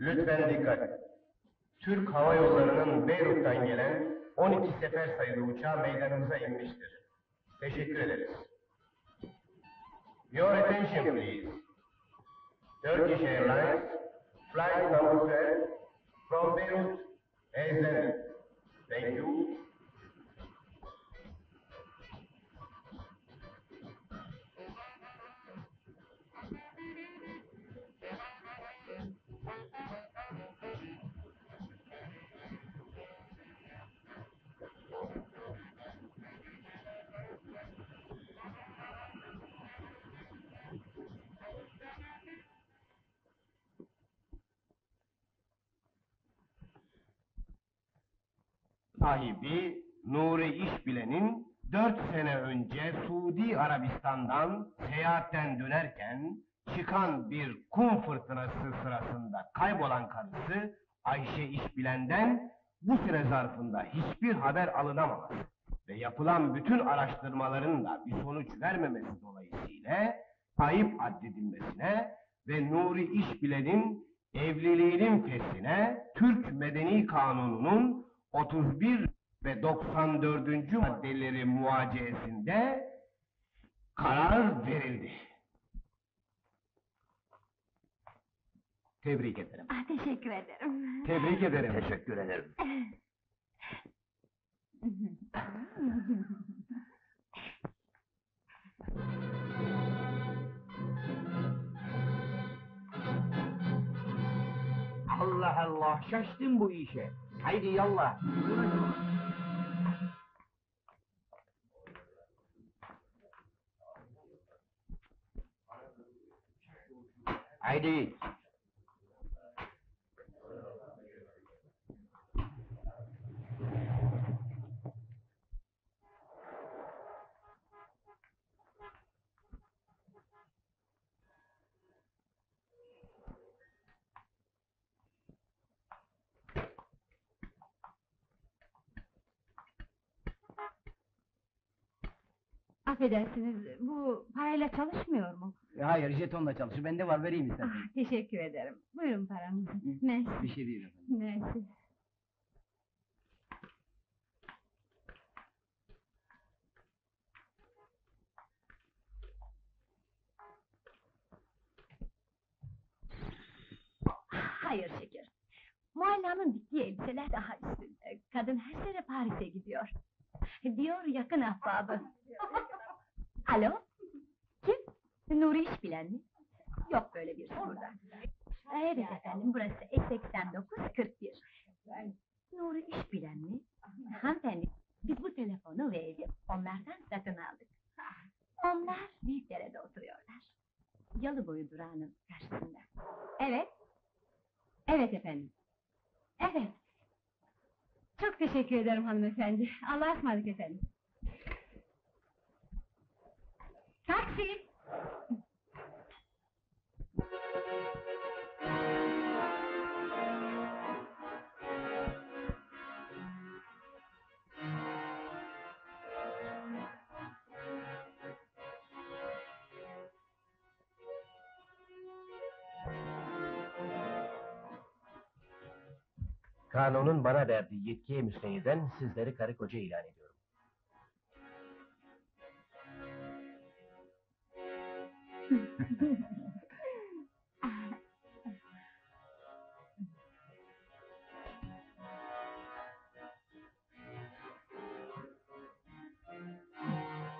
Lütfen dikkat. Türk Hava Yolları'nın Beyrut'tan gelen 12 sefer sayılı uçağı meydanımıza inmiştir. Teşekkür ederiz. Your attention please. Turkish Airlines, flight number 12, from Beirut, landed. Thank you. Sahibi Nuri İşbilen'in dört sene önce Suudi Arabistan'dan seyahatten dönerken çıkan bir kum fırtınası sırasında kaybolan karısı Ayşe İşbilen'den bu süre zarfında hiçbir haber alınamaması ve yapılan bütün araştırmaların da bir sonuç vermemesi dolayısıyla ayıp addedilmesine ve Nuri İşbilen'in evliliğinin fesine Türk Medeni Kanunu'nun 31 ve 94. maddeleri muaciyesinde karar verildi. Tebrik ederim. Ah, teşekkür ederim. Tebrik ederim. Teşekkür ederim. Allah Allah, şaştım bu işe. Haydi yallah. Haydi. Affedersiniz, bu parayla çalışmıyor mu? Hayır, jetonla çalışır. Bende var, vereyim Ah, istersen. teşekkür ederim. Buyurun paranızı. Mersi. Bir şey değil efendim. Mersi. Hayır şeker. Muallamın diktiği elbiseler daha üstünde. Kadın her sene Paris'e gidiyor. Diyor yakın ahbabı. Alo? Kim? Nuri iş bilen mi? Yok böyle bir burada. Evet efendim, burası E89 41. Nuri iş bilen mi? Hanımefendi, biz bu telefonu ve evi onlardan satın aldık. Onlar Büyükdere'de oturuyorlar. Yalı boyu durağının karşısında. Evet. Evet efendim. Evet. Çok teşekkür ederim hanımefendi. Allah'a ısmarladık efendim. Taksi! Kanunun bana verdiği yetkiye müstehiden sizleri karı koca ilan ediyorum.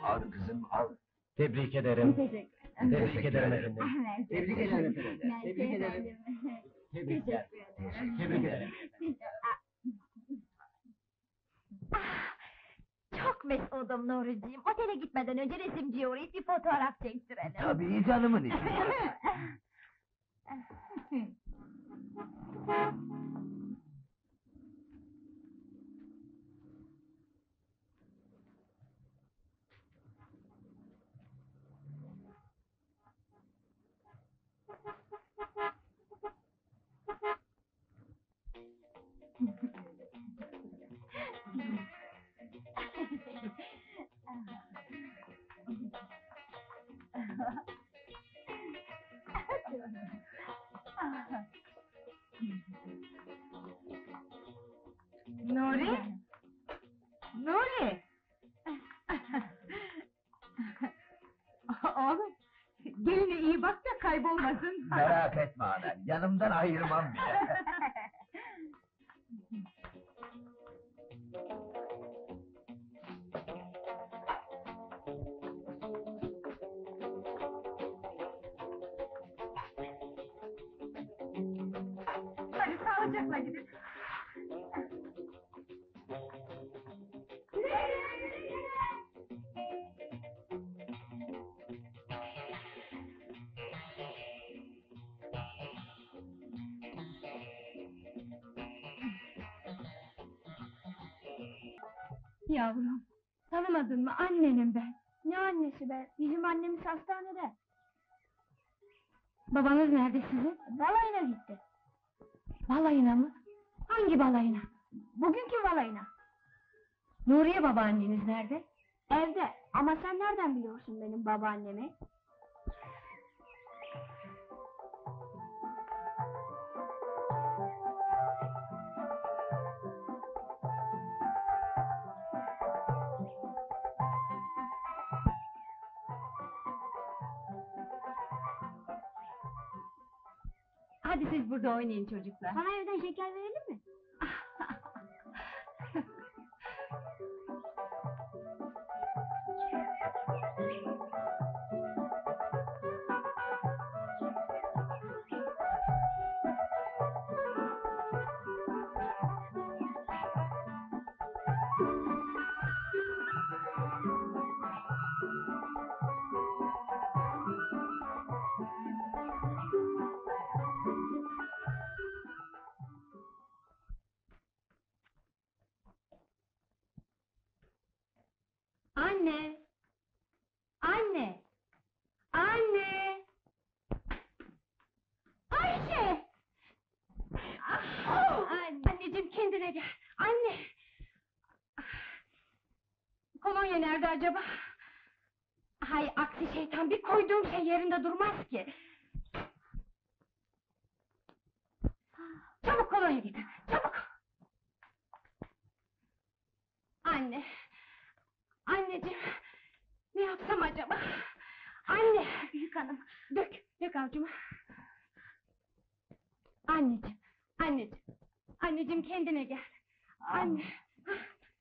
Al kızım, al. Tebrik ederim. Tebrik ederim efendim. Tebrik ederim efendim. Tebrik ederim. Tebrikler. Teşekkür ederim. Tebrik ederim. Çok mesudum Nuri'ciğim. Otele gitmeden önce resimciye uğrayıp bir fotoğraf çektirelim. Tabii canımın içi. kaybolmasın. Merak etme ana, yanımdan ayırmam bile. Annenim ben. Ne annesi be? Bizim annemiz hastanede. Babanız nerede sizin? Balayına gitti. Balayına mı? Hangi balayına? Bugünkü balayına. Nuriye babaanneniz nerede? Evde. Ama sen nereden biliyorsun benim babaannemi? Hadi siz burada oynayın çocuklar. Sana evden şeker verelim acaba? Hay aksi şeytan bir koyduğum şey yerinde durmaz ki. Çabuk kolonya getir, çabuk! Anne! Anneciğim, ne yapsam acaba? Anne! Büyük hanım, dök, dök avcuma. Anneciğim, anneciğim, anneciğim kendine gel. Anne,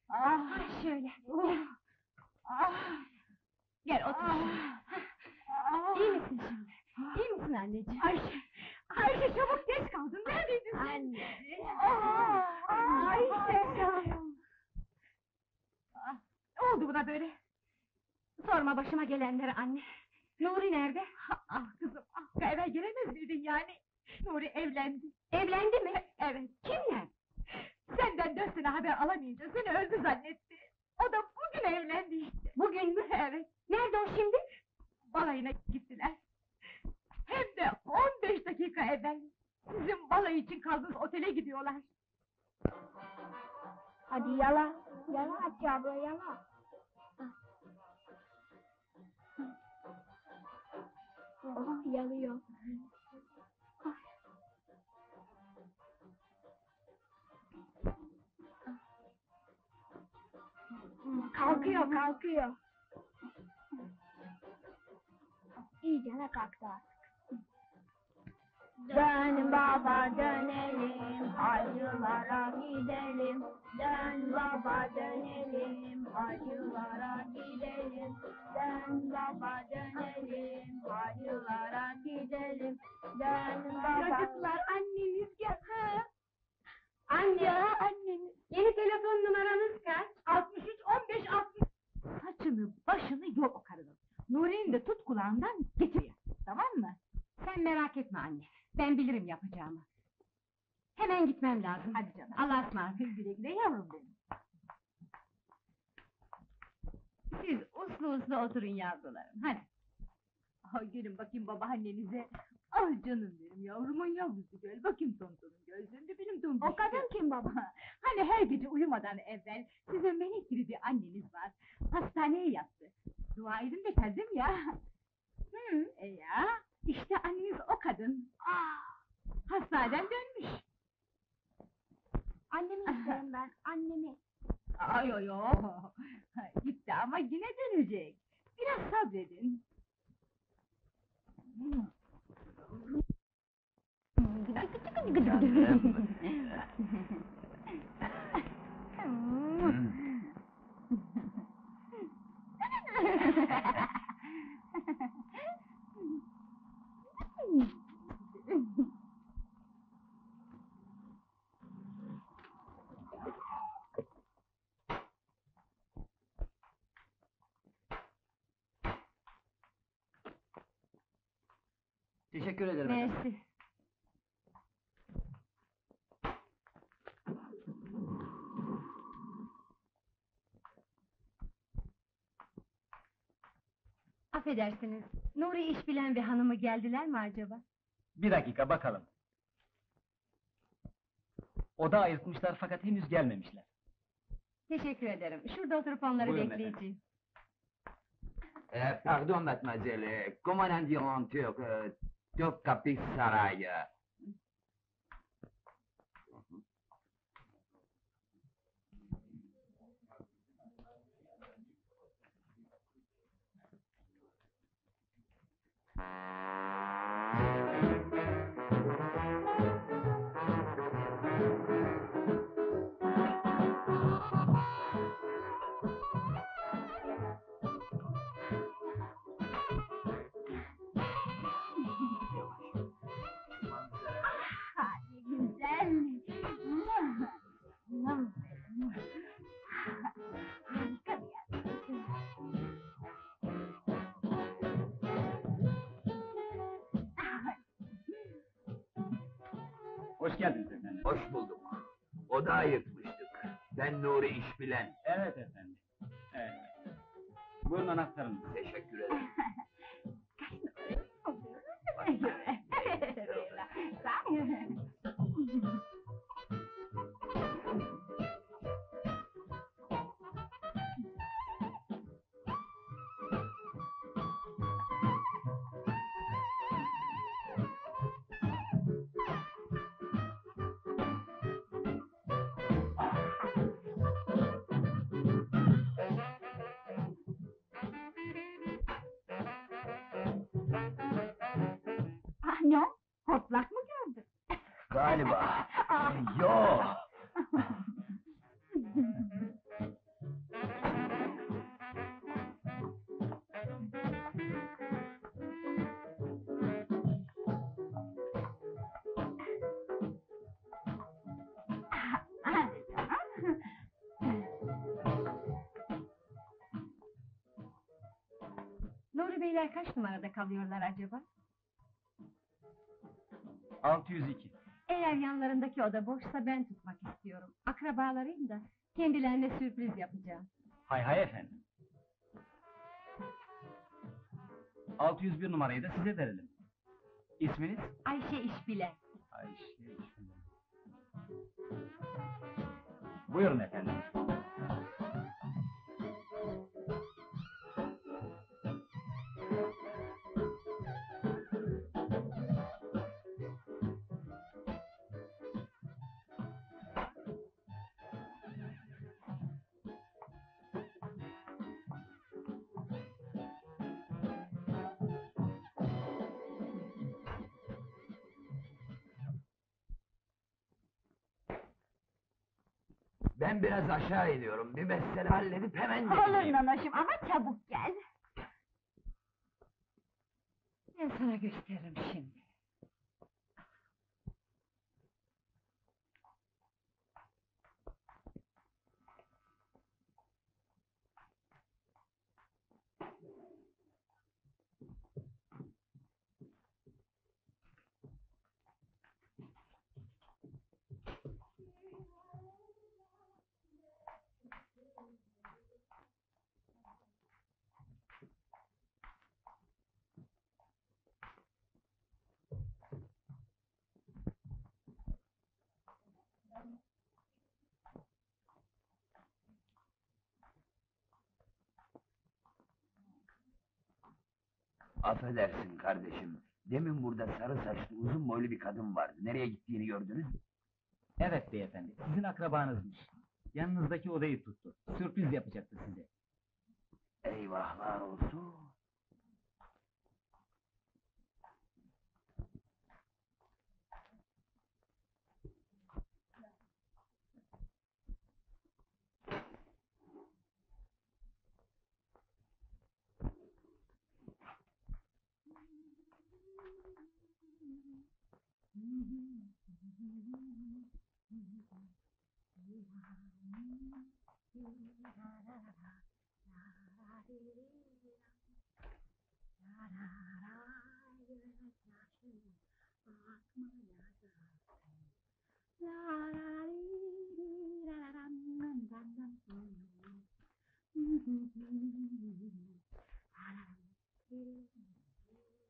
ah, şöyle, gel. Gel otur. İyi misin şimdi? İyi misin anneciğim? Ayşe, Ayşe çabuk geç kaldın, neredeydin sen? Anne. Ayşe. Ne oldu buna böyle? Sorma başıma gelenleri anne. Nuri nerede? Ah kızım, ah eve gelemez miydin yani? Nuri evlendi. Evlendi mi? Evet. Kimle? Senden dört sene haber alamayınca seni öldü zannetti. O da bugün evlendi işte. Bugün mü? Evet. Nerede o şimdi? Balayına gittiler. Hem de on beş dakika evvel. Sizin balayı için kaldığınız otele gidiyorlar. Hadi yala. Yala Hatice abla yala. Oh yalıyor. Kalkıyor kalkıyor. İyice kalktı artık. Dön baba dönelim, acılara gidelim. Dön baba dönelim, acılara gidelim. Dön baba dönelim, acılara gidelim. Dön baba... Çocuklar anneniz gel. Ha? Anne, anneniz. Yeni telefon numaranız kaç? 63 15 60. Saçını başını yok o karının. Nuri'nin de tut kulağından getir. Tamam mı? Sen merak etme anne. Ben bilirim yapacağımı. Hemen gitmem lazım. Hadi canım. Allah'a ısmarladık. Güle güle yavrum benim. Siz uslu uslu oturun yavrularım. Hadi. Ay gelin bakayım babaannenize. Ah canım benim yavrumun yavrusu gel bakayım tontonun gözlerinde benim tonton. O kadın kim baba? Hani her gece uyumadan evvel size melek gibi bir anneniz var. Hastaneye yattı. Dua edin de kaldım ya. Hı, e ya. İşte anneniz o kadın. Ah, Hastaneden dönmüş. annemi isterim ben, annemi. Ay ay ay. Gitti ama yine dönecek. Biraz sabredin. Teşekkür ederim. Mersi. Affedersiniz, Nuri iş bilen bir hanımı geldiler mi acaba? Bir dakika bakalım. Oda ayırtmışlar fakat henüz gelmemişler. Teşekkür ederim. Şurada oturup onları Buyurun bekleyeceğim. Euh, pardon, mademoiselle, euh, comment on dit en turc? Euh, geldiniz efendim. Hoş bulduk. Oda ayırtmıştık. Ben Nuri İşbilen. Evet efendim. Evet. Buyurun anahtarınız. Teşekkür Beyler kaç numarada kalıyorlar acaba? 602. Eğer yanlarındaki oda boşsa ben tutmak istiyorum. Akrabalarıyım da kendilerine sürpriz yapacağım. Hay hay efendim. 601 numarayı da size verelim. İsminiz? Ayşe İşbile. Ayşe. Buyurun efendim. Ben biraz aşağı iniyorum. Bir mesele halledip hemen Olur geleyim. nanoşum ama çabuk gel. Ben sana gösteririm şimdi. Affedersin kardeşim. Demin burada sarı saçlı uzun boylu bir kadın vardı. Nereye gittiğini gördünüz mü? Evet beyefendi, sizin akrabanızmış. Yanınızdaki odayı tuttu. Sürpriz yapacaktı size. Eyvahlar olsun.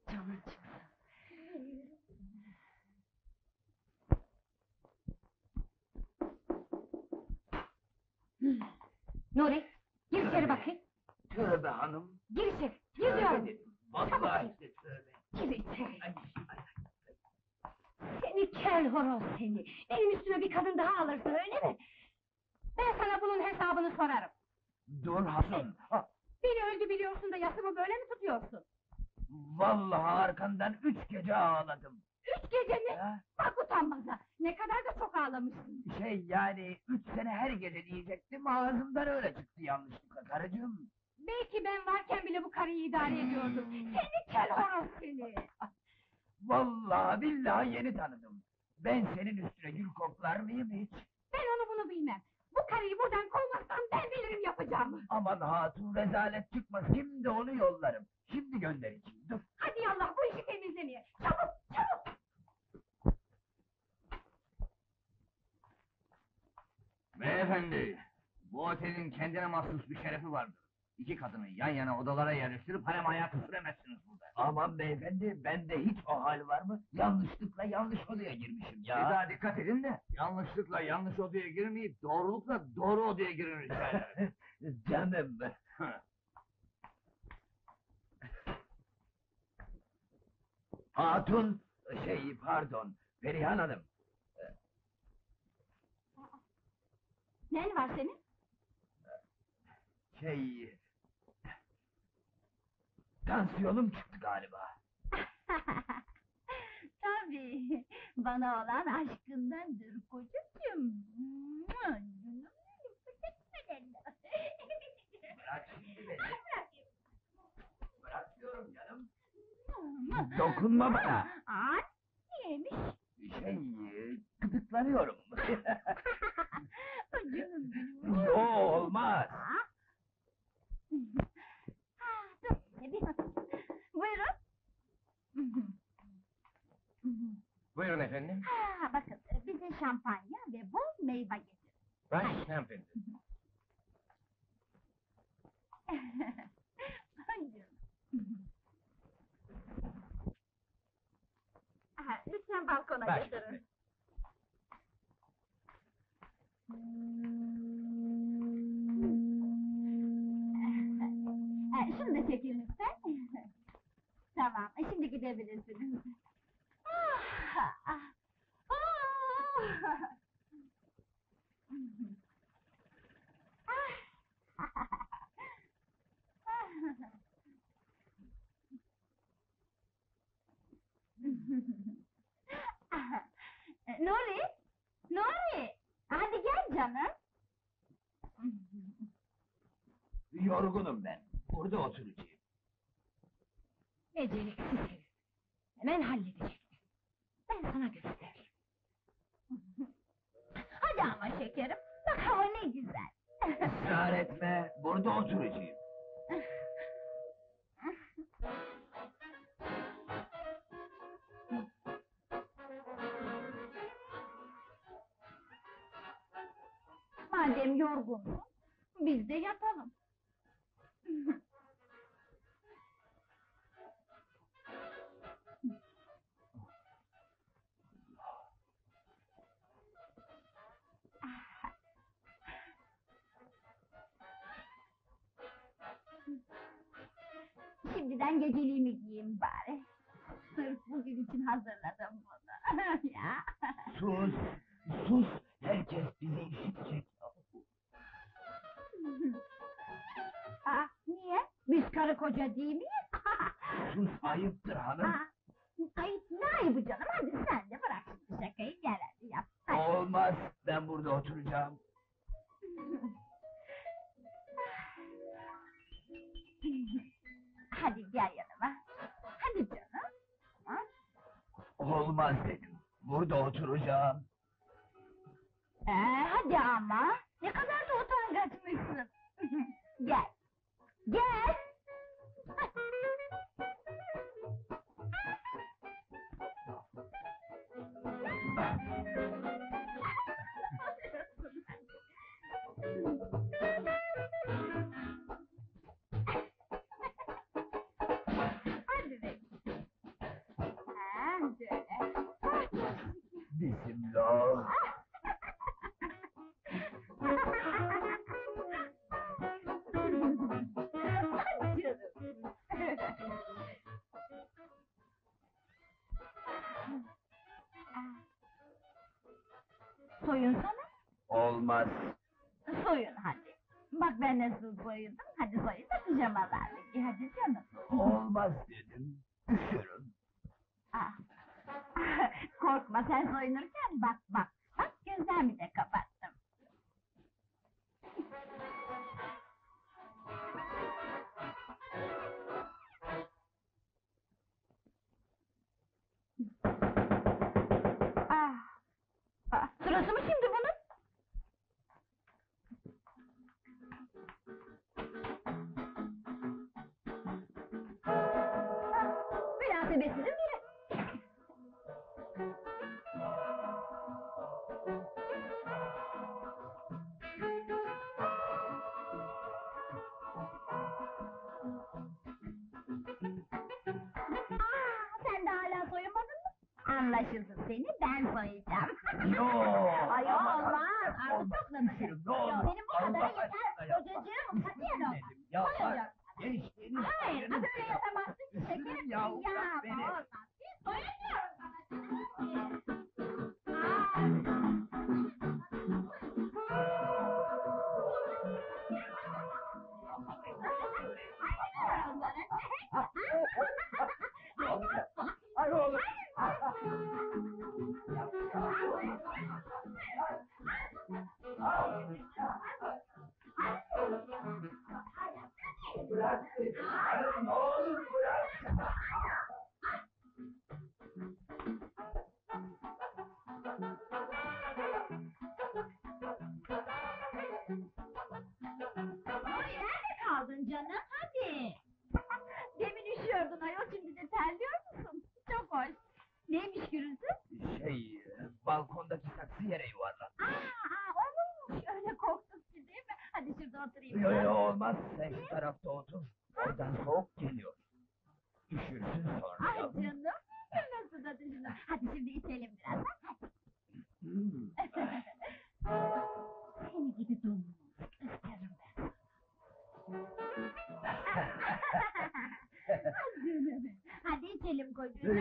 정말 Nuri, gir içeri bakayım. Tövbe hanım. Gir içeri, gir diyorum. Vallahi de tövbe. Gir içeri. Ay, ay. Seni kel horoz seni. Benim üstüme bir kadın daha alırsın öyle mi? Ben sana bunun hesabını sorarım. Dur Hasan. Ha, Beni öldü biliyorsun da yasımı böyle mi tutuyorsun? Vallahi arkandan üç gece ağladım. Üç gece mi? Ha? Bak utanmaza. Ne kadar da çok ağlamışsın. Şey yani üç sene her gece diyecektim ağzımdan öyle çıktı yanlışlıkla karıcığım. Belki ben varken bile bu karıyı idare ediyordum. Seni kel horoz seni. Vallahi billahi yeni tanıdım. Ben senin üstüne gül koklar mıyım hiç? Ben onu bunu bilmem. Bu karıyı buradan kovmazsan ben bilirim yapacağımı. Aman hatun rezalet çıkma şimdi onu yollarım. Şimdi göndereceğim dur. Hadi yallah bu işi temizlemeye. Çabuk çabuk. Beyefendi, bu otelin kendine mahsus bir şerefi vardır. İki kadını yan yana odalara yerleştirip harem hayatı süremezsiniz burada. Aman beyefendi, bende hiç o hal var mı? Yanlışlıkla yanlış odaya girmişim ya. Bir daha dikkat edin de, yanlışlıkla yanlış odaya girmeyip doğrulukla doğru odaya girin rica ederim. Canım. Hatun, şey pardon, Perihan Hanım. Ne var senin? Şey... Tansiyonum çıktı galiba. Tabii. Bana olan aşkındandır kocacığım. Canım benim, teşekkür Bırak şimdi beni. Bırak diyorum canım. Dokunma bana. Aa, niyeymiş? Şey, gıdıklanıyorum. Canım benim. Yo, olmaz. Aa. Ha, dur, bir Buyurun. Buyurun efendim. Ha, bakın, bize şampanya ve bol meyve getir. Baş hanımefendi. Ha, lütfen balkona Baş getirin. Ha, Şimdiden geceliğimi giyeyim bari. Sırf bugün için hazırladım bunu. ya. Sus, sus. Herkes bizi işitecek. Aa, niye? Biz karı koca değil miyiz? Sus, ayıptır hanım. Aa, Ayıp ne ayıbı canım? Hadi sen Vazgeçtim. Burada oturacağım. 有什么 yeah. tarafta oturayım. Yok yok olmaz. Sen şu tarafta otur. Oradan soğuk geliyor. Üşürsün sonra. Ay canım. Nasıl da düşündün? Hadi şimdi içelim biraz. Hadi. Hmm. Seni gibi donmuş. İsterim ben. Hadi içelim kocuğum. Ee,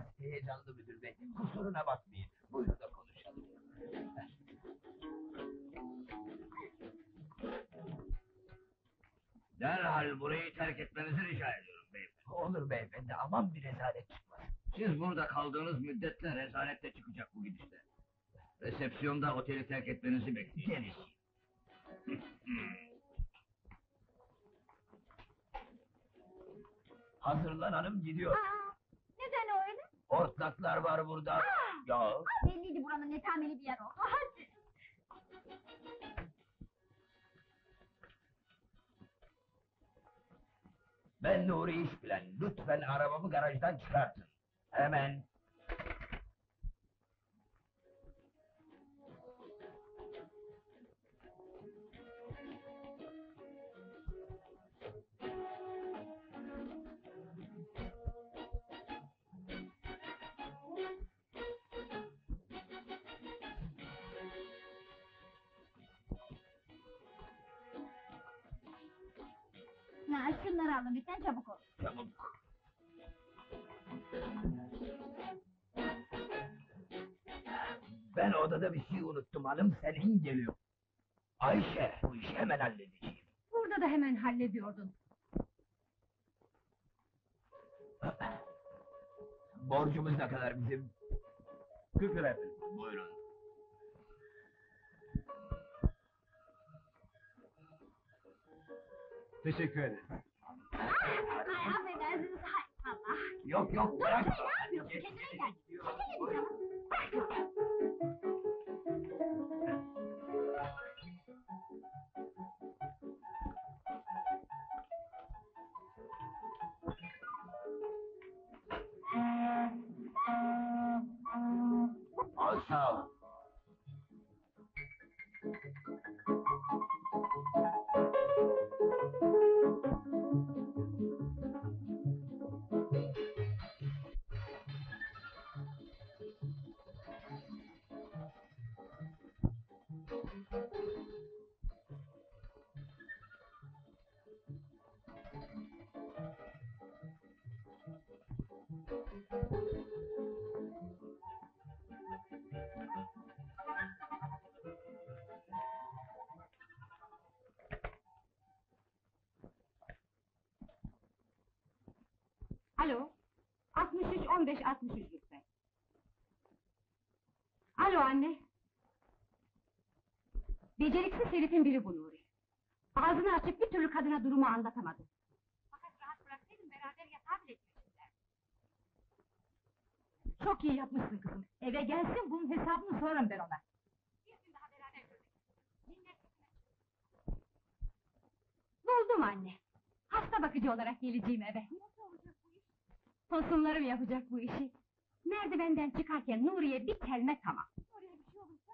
Biraz heyecanlı müdür bey. Kusuruna bakmayın. Buyurun da konuşalım. Derhal burayı terk etmenizi rica ediyorum beyefendi. Olur beyefendi. Aman bir rezalet çıkmaz. Siz burada kaldığınız müddetle rezalet de çıkacak bu gidişte. Resepsiyonda oteli terk etmenizi bekleyeceğiz. Şey. Hazırlan hanım gidiyor. Aa, neden öyle? Hortlaklar var burada. Aa, ya. Belliydi buranın netameli bir yer oldu. Hadi. Ben Nuri iş bilen. Lütfen arabamı garajdan çıkartın. Hemen. Ha? Şunları alın lütfen çabuk olun. Çabuk. Ben odada bir şey unuttum hanım, senin geliyor. Ayşe, bu işi hemen halledeceğim. Burada da hemen hallediyordun. Borcumuz ne kadar bizim? 40 lira efendim. Buyurun. Teşekkür ederim. Ay affedersiniz hay Allah. Yok yok, bırak. Dur, ne yapıyorsun? Kendine gel. Çekilin canım. Al sağ ol. 63 15 63 lütfen. Alo anne. Beceriksiz herifin biri bu Nuri. Ağzını açıp bir türlü kadına durumu anlatamadı. Fakat rahat bıraksaydım beraber yatağa bile girmişler. Çok iyi yapmışsın kızım. Eve gelsin bunun hesabını sorarım ben ona. Bir gün daha beraber görmek Buldum anne. Hasta bakıcı olarak geleceğim eve. Nasıl olacak bu iş? Tosunlarım yapacak bu işi. Merdivenden çıkarken Nuriye bir kelme tamam. Nuriye bir şey olursa?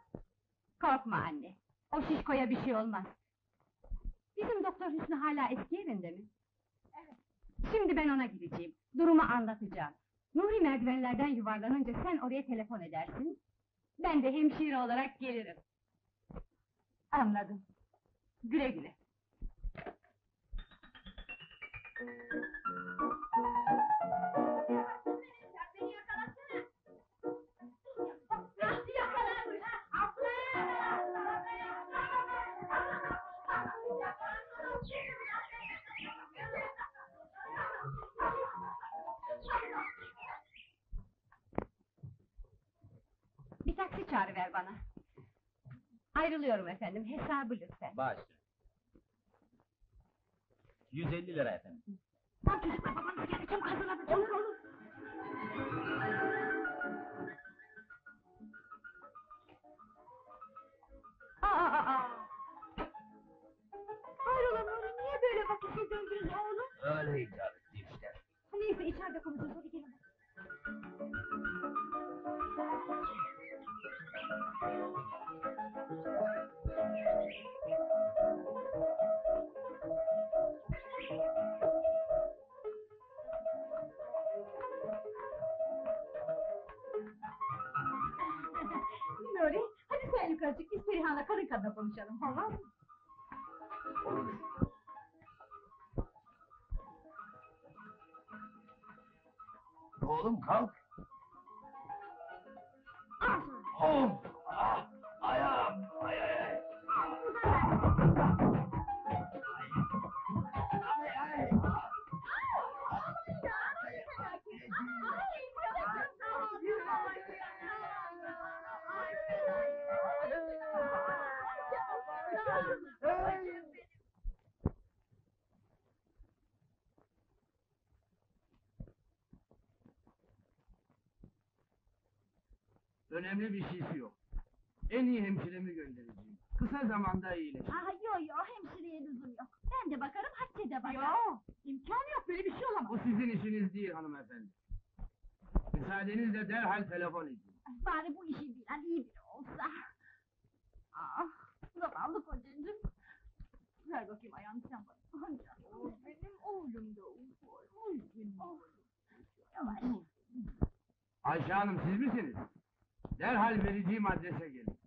Korkma anne. O şişkoya bir şey olmaz. Bizim doktor Hüsnü hala eski yerinde mi? Evet. Şimdi ben ona gideceğim. Durumu anlatacağım. Nuri merdivenlerden yuvarlanınca sen oraya telefon edersin. Ben de hemşire olarak gelirim. Anladım. Güle güle. Taksi çağırıver bana. Ayrılıyorum efendim, hesabı lütfen. Baş. 150 lira efendim. Tam çocuklar babanız geldi, çabuk hazırlanın, olur olur. Önemli bir şeysi yok. En iyi hemşiremi göndereceğim. Kısa zamanda iyileşir. Aha yo yo hemşireye lüzum yok. Ben de bakarım Hatice de bakar. Yo imkan yok böyle bir şey olamaz. Bu sizin işiniz değil hanımefendi. Müsaadenizle derhal telefon edeyim. Bari bu işi bilen iyi biri olsa. Ah zavallı kocacığım. Ver bakayım ayağını sen bana. Canım, benim oğlum da benim oğlum. Yavaş. Ayşe Hanım siz misiniz? Derhal vereceğim adrese gelin.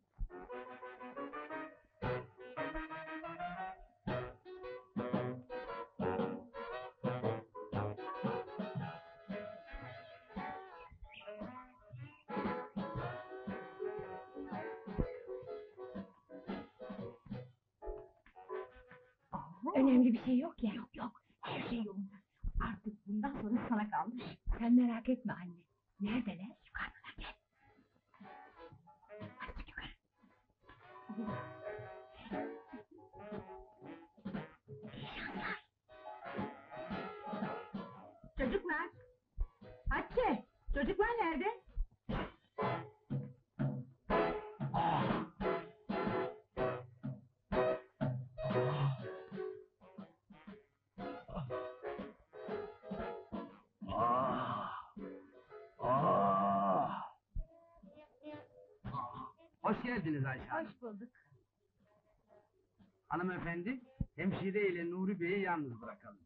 Önemli bir şey yok ya. Yok yok. Her şey yolunda. Artık bundan sonra sana kalmış. Sen merak etme anne. Nereden geldiniz Ayşe Hanım. Hoş bulduk. Hanımefendi, hemşire ile Nuri Bey'i yalnız bırakalım.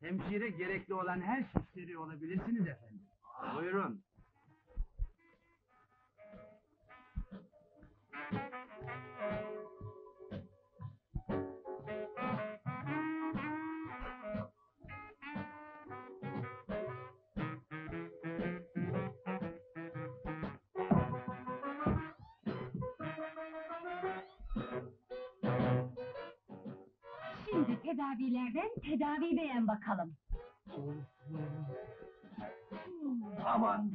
Hemşire gerekli olan her şeyleri olabilirsiniz efendim. Buyurun. Tedavilerden tedavi beğen bakalım. Aman!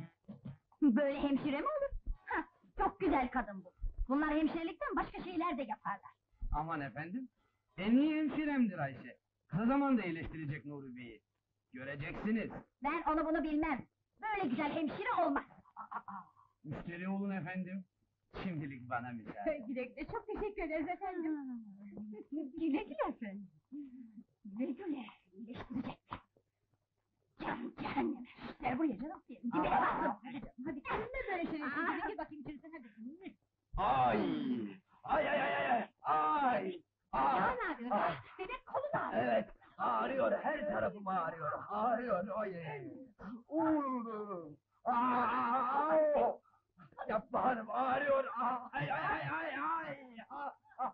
Böyle hemşire mi olur? Hah, çok güzel kadın bu. Bunlar hemşirelikten başka şeyler de yaparlar. Aman efendim, en iyi hemşiremdir Ayşe. Kısa zamanda iyileştirecek Nuri Bey'i. Göreceksiniz. Ben onu bunu bilmem. Böyle güzel hemşire olmaz. Müşteri olun efendim. Şimdilik bana müsaade. güle güle, çok teşekkür ederiz efendim. güle güle efendim. Güle, iyileştirecek. Can cehenneme, ver buraya canım. Dibine bassın. Hadi de böyle şey yapıyorsun. Gir bakayım içerisine hadi. Ay! Ay ay ay ay! Ay! Ah! Ya ne yapıyorsun? Ah! Bebek kolu da ağrıyor. Evet, ağrıyor, her tarafım ağrıyor, ağrıyor, oy! Uuu! Aa! Yapma hanım, ağrıyor, ay ay ay ay ay! Ah, ah,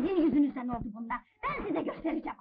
sizin yüzünüzden oldu bunlar. Ben size göstereceğim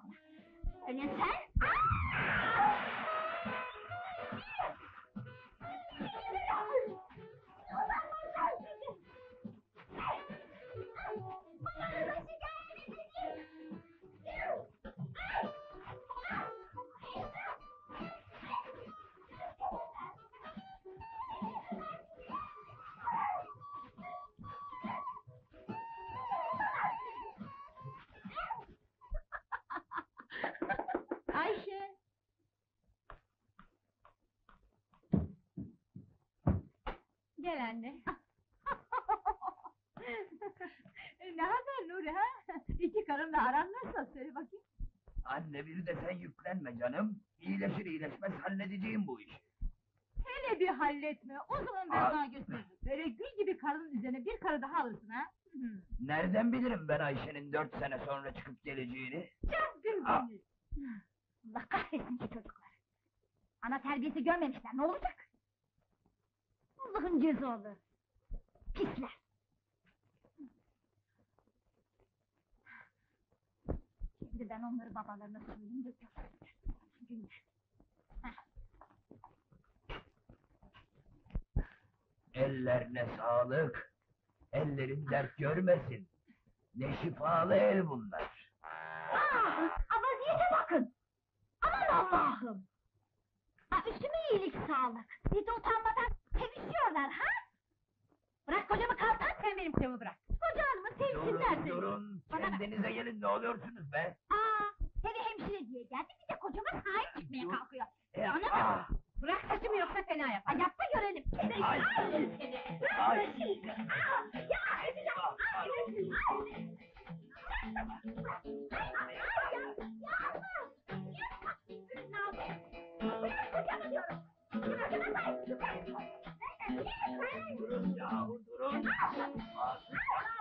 anne. ne haber Nuri ha? İki karınla aran nasıl? Söyle bakayım. Anne bir de sen yüklenme canım. İyileşir iyileşmez halledeceğim bu işi. Hele bir halletme. O zaman ben Aa. sana gösteririm. Böyle gül gibi karının üzerine bir karı daha alırsın ha? Nereden bilirim ben Ayşe'nin dört sene sonra çıkıp geleceğini? Çapkın Aa. seni. Allah kahretsin şu çocukları. Ana terbiyesi görmemişler, ne olacak? Cezalı. Pisler. Şimdi ben onları babalarına söyleyeyim de. Günler. Ellerine sağlık. Ellerin dert görmesin. Ne şifalı el bunlar. Aa, ama diyete bakın. Aman Allah'ım. Aa, üstüme iyilik sağlık. Bir de utanmadan sevişiyorlar ha? Bırak kocamı kalkan sen benim kocamı bırak. Kocanımı sevsinler seni. durun. Bana bak. Kendinize gelin ne oluyorsunuz be? Aa, seni hemşire diye geldi bir de kocama sahip çıkmaya kalkıyor. E, Bana bak. ah, Bırak saçımı yoksa fena yap. Ay yapma görelim. Seni Ay. ay. seni. Bırak Ay. saçını. Aa, ya edeceğim. Ay, ay. Durun yahu durun. Ah, ah, Durun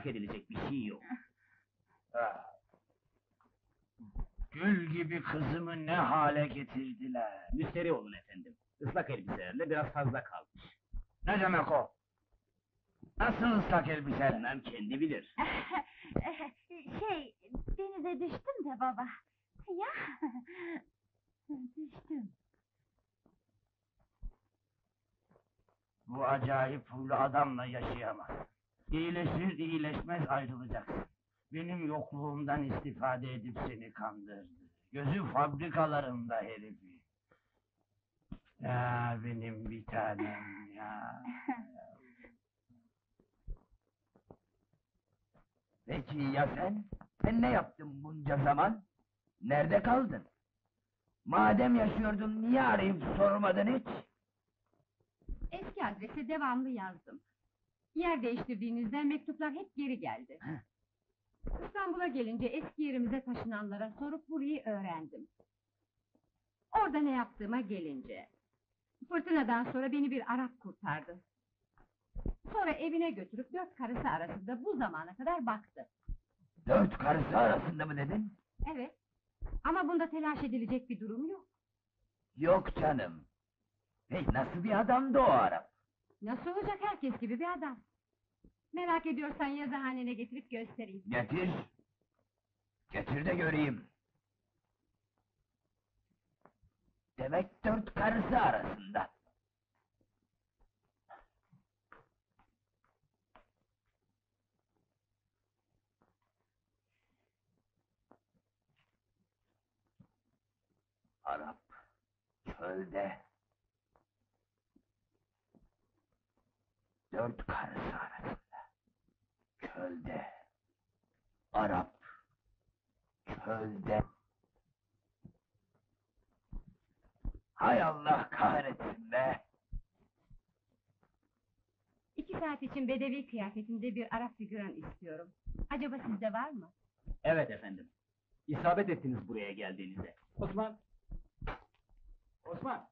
Merak edilecek bir şey yok. Ah. Gül gibi kızımı ne hale getirdiler. Müşteri olun efendim. Islak elbiselerle biraz fazla kalmış. Ne demek o? Nasıl ıslak elbise? Bilmem kendi bilir. şey, denize düştüm de baba. Ya, düştüm. Bu acayip huylu adamla yaşayamaz. İyileşir iyileşmez ayrılacaksın. Benim yokluğumdan istifade edip seni kandırdı. Gözü fabrikalarında herifi. Ya benim bir tanem ya. Peki ya sen? Sen ne yaptın bunca zaman? Nerede kaldın? Madem yaşıyordun niye arayıp sormadın hiç? Eski adrese devamlı yazdım. Yer değiştirdiğinizden mektuplar hep geri geldi. Heh. İstanbul'a gelince eski yerimize taşınanlara sorup burayı öğrendim. Orada ne yaptığıma gelince... Fırtınadan sonra beni bir Arap kurtardı. Sonra evine götürüp dört karısı arasında bu zamana kadar baktı. Dört karısı arasında mı dedin? Evet. Ama bunda telaş edilecek bir durum yok. Yok canım. Hey nasıl bir adamdı o Arap? Nasıl olacak herkes gibi bir adam. Merak ediyorsan yazıhanene getirip göstereyim. Getir. Getir de göreyim. Demek dört karısı arasında. Arap, çölde. Dört karısı arasında. Çölde. Arap. Çölde. Hay Allah kahretsin be. İki saat saat için bedevi kıyafetinde bir Arap figüran istiyorum. Acaba sizde var mı? Evet efendim. İsabet ettiniz buraya geldiğinizde. Osman! Osman!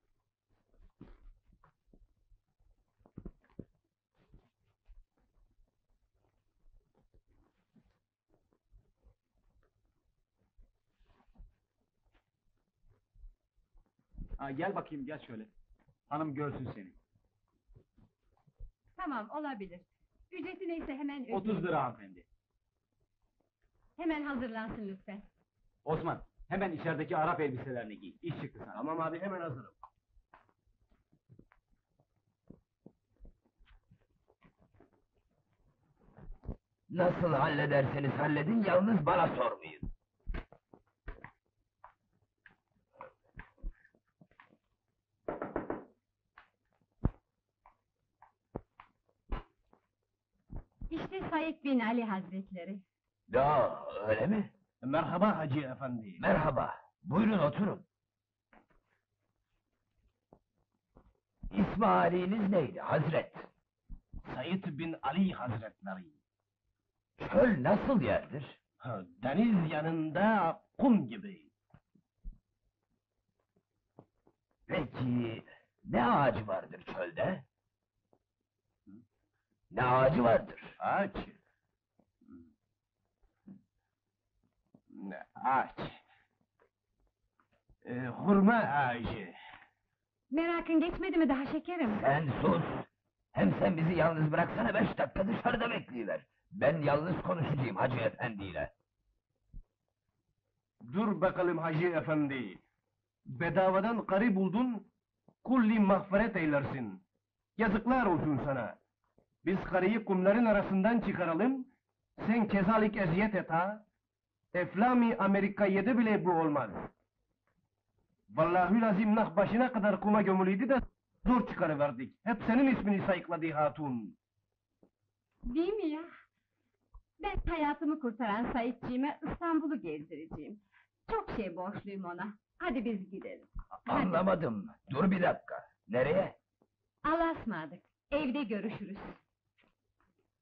Ha, gel bakayım, gel şöyle. Hanım görsün seni. Tamam, olabilir. Ücreti neyse hemen ödeyin. 30 lira hanımefendi. Hemen hazırlansın lütfen. Osman, hemen içerideki Arap elbiselerini giy. İş çıktı sana. Tamam abi hemen hazırım. Nasıl hallederseniz halledin, yalnız bana sormayın. İşte Said bin Ali Hazretleri. Ya, öyle mi? Merhaba Hacı Efendi. Merhaba, buyurun oturun. İsmailiniz neydi Hazret? Said bin Ali Hazretleri. Çöl nasıl yerdir? Ha, Deniz yanında kum gibi. Peki, ne ağacı vardır çölde? Ne ağacı vardır? Ağaç. Ne ağaç? Ee, hurma ağacı. Merakın geçmedi mi daha şekerim? Sen sus! Hem sen bizi yalnız bıraksana beş dakika dışarıda bekleyiver. Ben yalnız konuşacağım Hacı Efendi'yle. Dur bakalım Hacı Efendi. Bedavadan karı buldun, kulli mağfiret eylersin. Yazıklar olsun sana. Biz karıyı kumların arasından çıkaralım, sen kezalik eziyet et ha. Eflami Amerika yedi bile bu olmaz. Vallahi lazım nah başına kadar kuma gömülüydü de zor çıkarıverdik. Hep senin ismini sayıkladı hatun. Değil mi ya? Ben hayatımı kurtaran Saitçiğime İstanbul'u gezdireceğim. Çok şey borçluyum ona. Hadi biz gidelim. Hadi. Anlamadım. Dur bir dakika. Nereye? Allah'a ısmarladık. Evde görüşürüz.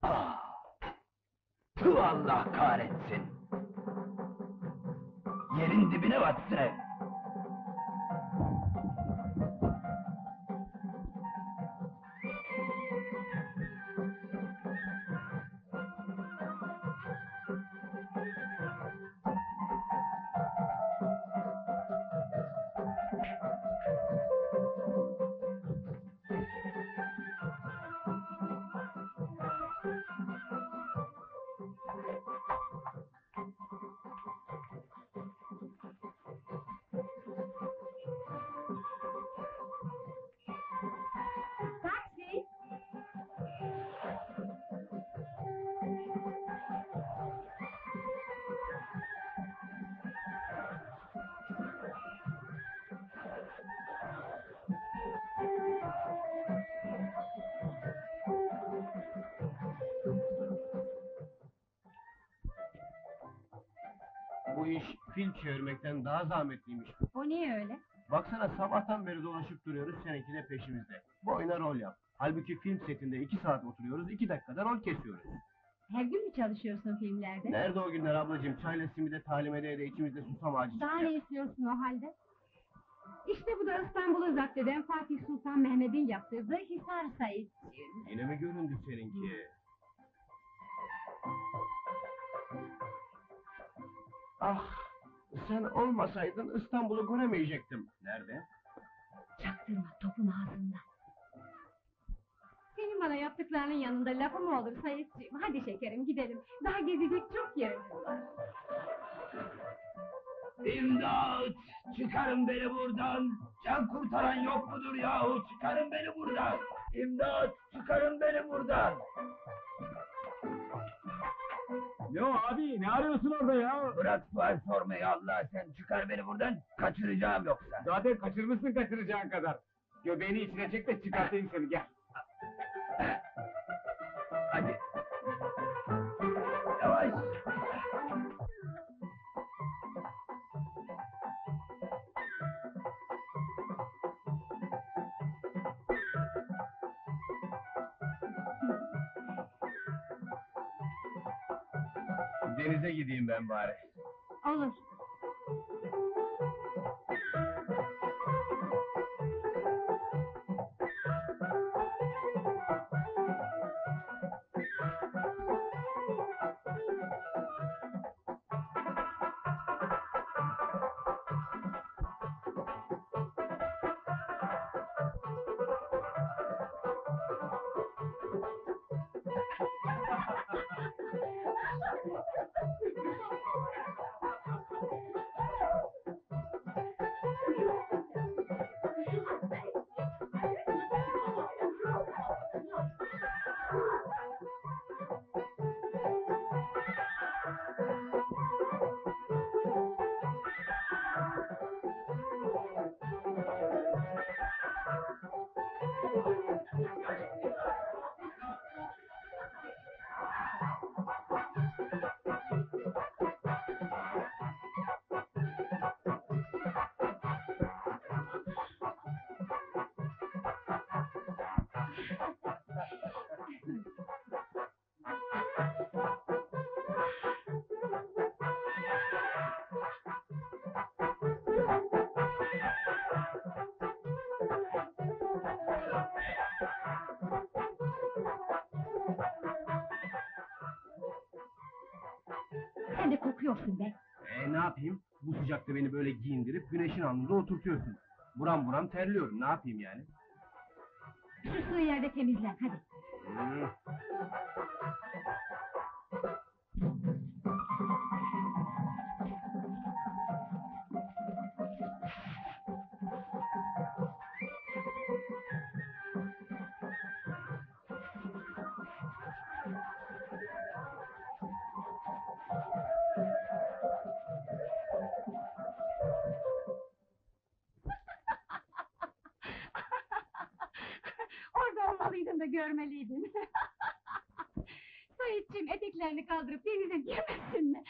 Ah! Allah kahretsin! Yerin dibine batsın ev. Bu iş film çevirmekten daha zahmetliymiş. O niye öyle? Baksana sabahtan beri dolaşıp duruyoruz, seninki de peşimizde. Boyuna rol yap. Halbuki film setinde iki saat oturuyoruz, iki dakikada rol kesiyoruz. Her gün mü çalışıyorsun filmlerde? Nerede o günler ablacığım? Çayla simide talim ede ede içimizde susam ağacı Daha çıkacak. ne istiyorsun o halde? İşte bu da İstanbul'u zapt eden Fatih Sultan Mehmet'in yaptırdığı Hisar Saidciğim. Yine mi göründü seninki? Ah, sen olmasaydın İstanbul'u göremeyecektim. Nerede? Çaktırma topun ağzında. Senin bana yaptıklarının yanında lafı mı olur Saitciğim? Hadi şekerim gidelim. Daha gezecek çok yerimiz var. İmdat! Çıkarın beni buradan! Can kurtaran yok mudur yahu? Çıkarın beni buradan! İmdat! Çıkarın beni buradan! Yo abi, ne arıyorsun orada ya? Bırak sual sormayı Allah sen çıkar beni buradan kaçıracağım yoksa. Zaten kaçırmışsın kaçıracağın kadar. Göbeğini içine çek de çıkartayım seni, gel. Olur. Kokuyorsun be. E ne yapayım? Bu sıcakta beni böyle giyindirip güneşin alnında oturtuyorsun. Buram buram terliyorum, ne yapayım yani? Şu sığ yerde temizlen hadi. Hmm. Görmeliydin. Sayitciğim eteklerini kaldırıp denize girmesin mi?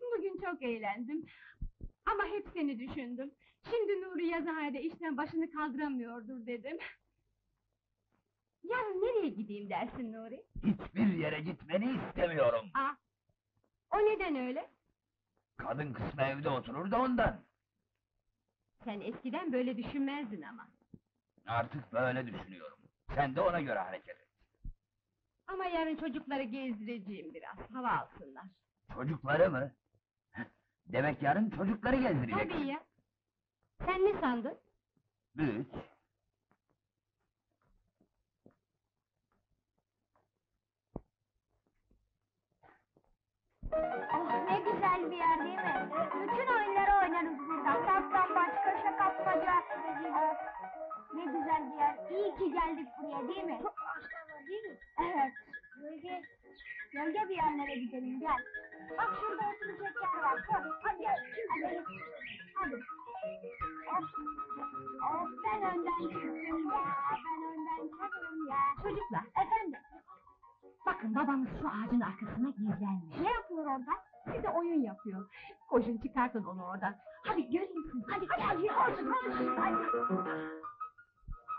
Bugün çok eğlendim. Ama hep seni düşündüm. Şimdi Nuri yazıhanede işten başını kaldıramıyordur dedim. Yarın nereye gideyim dersin Nuri? Hiçbir yere gitmeni istemiyorum. Aa, o neden öyle? Kadın kısmı evde oturur da ondan. Sen eskiden böyle düşünmezdin ama. Artık böyle düşünüyorum. Sen de ona göre hareket et. Ama yarın çocukları gezdireceğim biraz, hava alsınlar. Çocukları mı? Demek yarın çocukları gezdireceksin. Tabii ya. Sen ne sandın? Üç. Oh ne güzel bir yer değil mi? Bütün oyunları oynarız burada. Saklambaç, köşe kapmaca. Ne güzel bir yer. İyi ki geldik buraya değil mi? Çok var değil mi? Evet. Gölge, gölge bir yerlere gidelim gel. Bak şurada oturacak yer var. Hadi gel. Hadi. Hadi. Of. Of ben önden çıktım ya. Ben önden çıktım ya. Çocuklar, Efendim. bakın babamız şu ağacın arkasına gizlenmiş. Ne yapıyor orada? Size oyun yapıyor. Koşun çıkartın onu oradan. Hadi göreyim siz. Hadi, Hadi hadi, hadi koş koş. Hadi.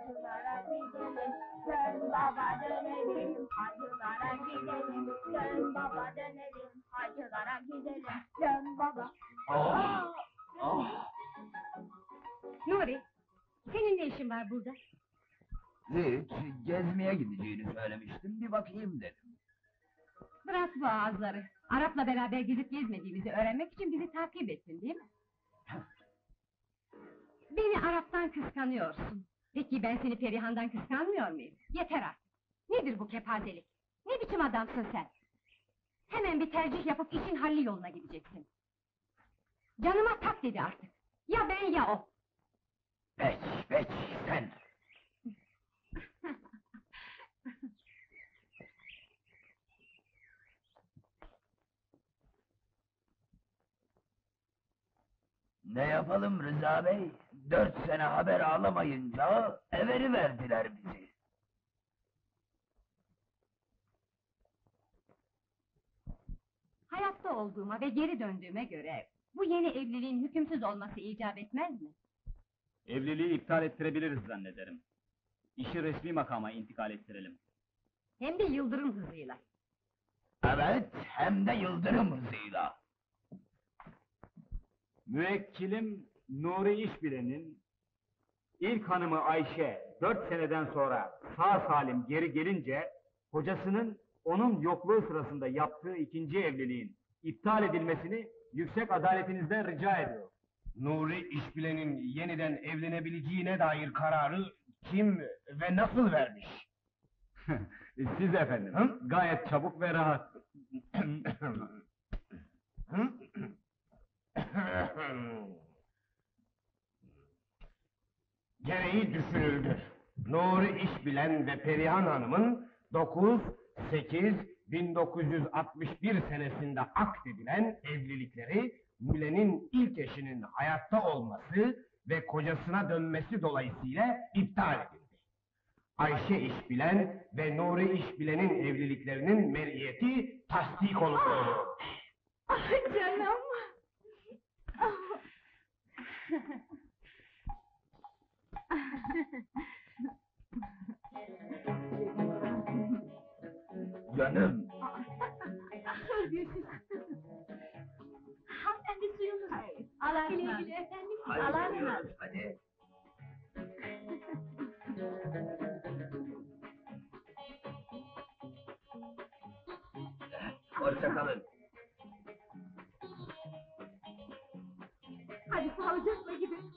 acılara gidelim. Dön baba dönelim, acılara gidelim. Dön baba dönelim, acılara gidelim. Dön baba. Oh! Oh! Nuri, senin ne işin var burada? Hiç, gezmeye gideceğini söylemiştim, bir bakayım dedim. Bırak bu ağızları. Arap'la beraber gezip gezmediğimizi öğrenmek için bizi takip ettin değil mi? Beni Arap'tan kıskanıyorsun. Peki ben seni Perihan'dan kıskanmıyor muyum? Yeter artık. Nedir bu kepazelik? Ne biçim adamsın sen? Hemen bir tercih yapıp işin halli yoluna gideceksin. Canıma tak dedi artık. Ya ben ya o. Beç, beç, sen. Ne yapalım Rıza Bey? Dört sene haber alamayınca everi verdiler bizi. Hayatta olduğuma ve geri döndüğüme göre... ...bu yeni evliliğin hükümsüz olması icap etmez mi? Evliliği iptal ettirebiliriz zannederim. İşi resmi makama intikal ettirelim. Hem de yıldırım hızıyla. Evet, hem de yıldırım hızıyla. Müvekkilim Nuri İşbilen'in ilk hanımı Ayşe dört seneden sonra sağ salim geri gelince kocasının onun yokluğu sırasında yaptığı ikinci evliliğin iptal edilmesini yüksek adaletinizden rica ediyor. Nuri işbilenin yeniden evlenebileceğine dair kararı kim ve nasıl vermiş? Siz efendim, Hı? gayet çabuk ve rahat. Gereği düşünüldü. Nuri İşbilen ve Perihan Hanım'ın 9 8 1961 senesinde akdedilen evlilikleri Müle'nin ilk eşinin hayatta olması ve kocasına dönmesi dolayısıyla iptal edildi. Ayşe İşbilen ve Nuri İşbilen'in evliliklerinin meriyeti tasdik olundu. Ah canım! Canım. Hanımefendi suyumuz. Hayır. Alarmlar. Güle güle efendim. Alarmlar. Hadi. Hoşça kalın. Hadi sağlıcakla gidin.